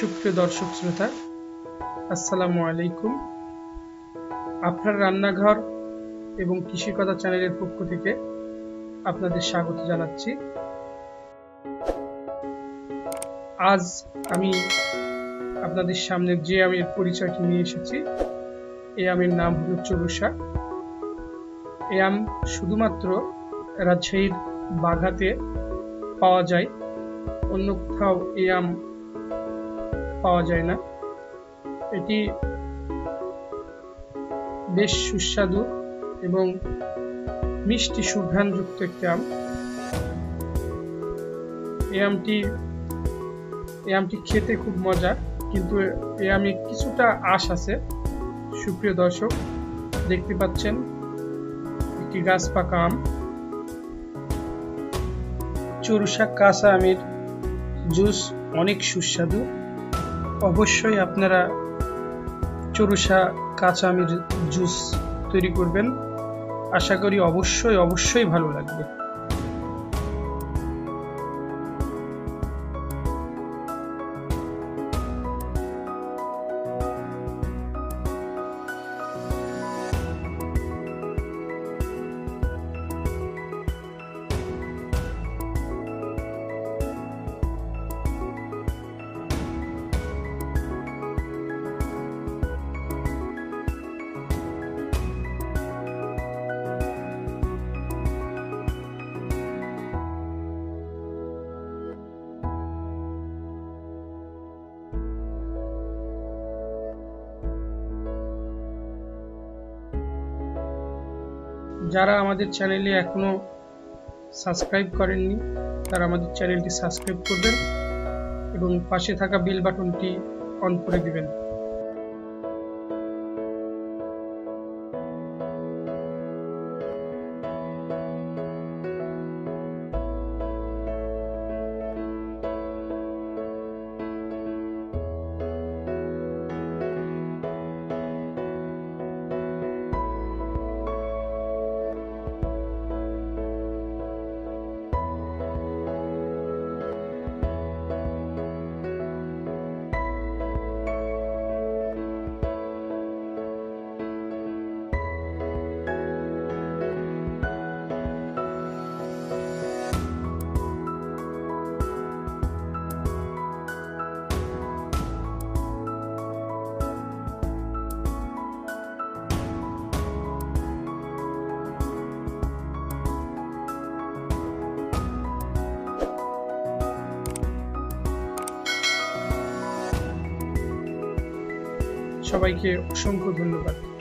সুপ্রিয় দর্শক শ্রোতা, আসসালামু আলাইকুম। আপনার রান্নাঘর এবং কৃষিকতা চ্যানেলের পক্ষ থেকে আপনাদের স্বাগত জানাচ্ছি। আজ আমি আপনাদের সামনে যে আমের পরিচয়টি নিয়ে এসেছি এই আমের নাম হলো চরুষা এই আম শুধুমাত্র রাজশাহীর বাঘাতে পাওয়া যায়, অন্য কোথাও এই আম পাওয়া যায় না। এটি বেশ সুস্বাদু এবং মিষ্টি সুঘ্রাণযুক্ত একটি আম। এই আমটি এই আমটি খেতে খুব মজা, কিন্তু এই আমে কিছুটা আশ আছে। সুপ্রিয় দর্শক, দেখতে পাচ্ছেন একটি গাছ পাকা আম। চরুষা কাঁচা আমের জুস অনেক সুস্বাদু। অবশ্যই আপনারা চরুষা কাঁচা আমের জুস তৈরি করবেন। আশা করি অবশ্যই অবশ্যই ভালো লাগবে। যারা আমাদের চ্যানেলে এখনও সাবস্ক্রাইব করেননি, তারা আমাদের চ্যানেলটি সাবস্ক্রাইব করবেন এবং পাশে থাকা বেল বাটনটি অন করে দিবেন। সবাইকে অসংখ্য ধন্যবাদ।